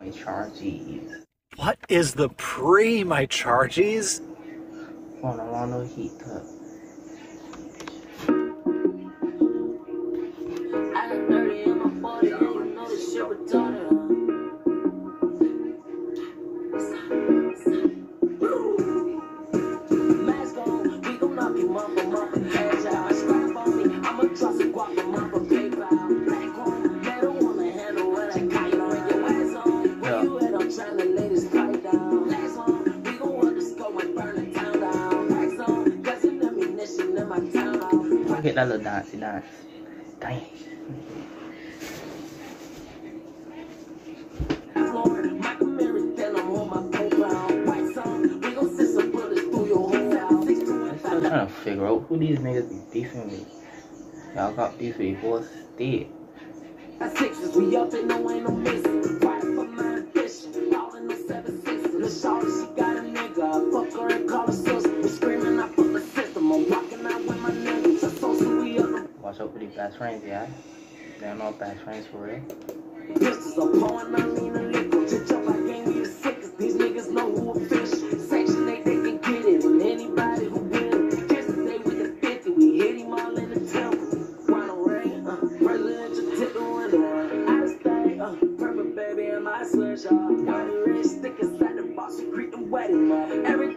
My charges. What is the pre, my charges? Phone I want no heat up. I got 30 whole house. Six to I'm still trying to figure out who these niggas be beefing with. Y'all got beef with boys dead. At sixes, we up and no ain't no missing. Best friends, yeah? They're not best friends for real. pistols. I'm pouring, I mean a liquor. To jump, I the sickest. These niggas know who official. Section 8, they can get it. And anybody who win. Yesterday with the 50, we hit him all in the temple. Ronald Reagan, uh, presidential ticket window. Out of state, uh, purple baby in my sweatshirt. Whitey red stick inside the box, creep the wedding up. Every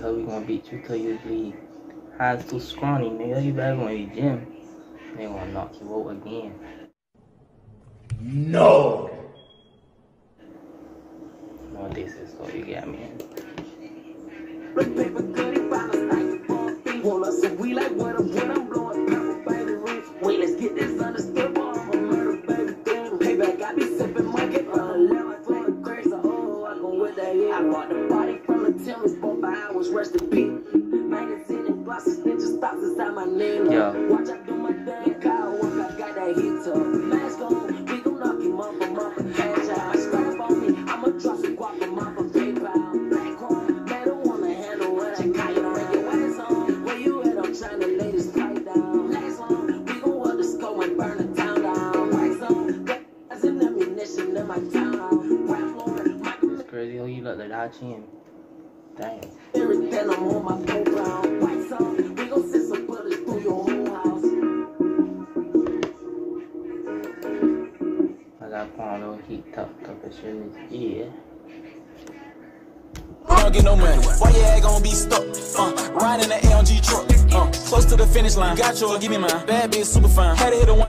Wait, how we gonna beat you till you bleed? Hands too scrawny, nigga. You better go to the gym. They gonna knock you out again. No! No, this is what you got, man. Red paper goodie bottles like four feet. Roll up some weed like what I'm when I'm blowing purple baby roof. Wait, let's get this understood. Boy, I'm a murder baby thing. Payback, I be sipping monkey on the left foot of grace. Oh, I go with that yeah. I bought the body Timbers, bought by hours, rest in peace. Magazine and glasses, ninja stops inside my name. Yeah. Watch I do my thing, Kyle work, I got that heat up. Mask on, we gon' knock him up, I'm up out. Scrap on me, I'ma drop some guap, I'm up and PayPal. Black on, they don't wanna handle what I got. You bring your ass on, where you at? I'm tryna lay this pipe down. Blacks on, we gon' work the scope and burn the town down. Wax on, got some ammunition in my town. Rap Lord, Michael It's crazy how you look like that chin. Damn. Mary, then I'm on my pole ground. White song, we gon' send some bullets through your whole house. I got put on a little heat top top of shit. Yeah. I don't get no money. Why your ass gonna be stuck? Uh, riding the LG truck. Uh, close to the finish line. Got yours, give me mine. Bad bitch, super fine. Had to hit a one.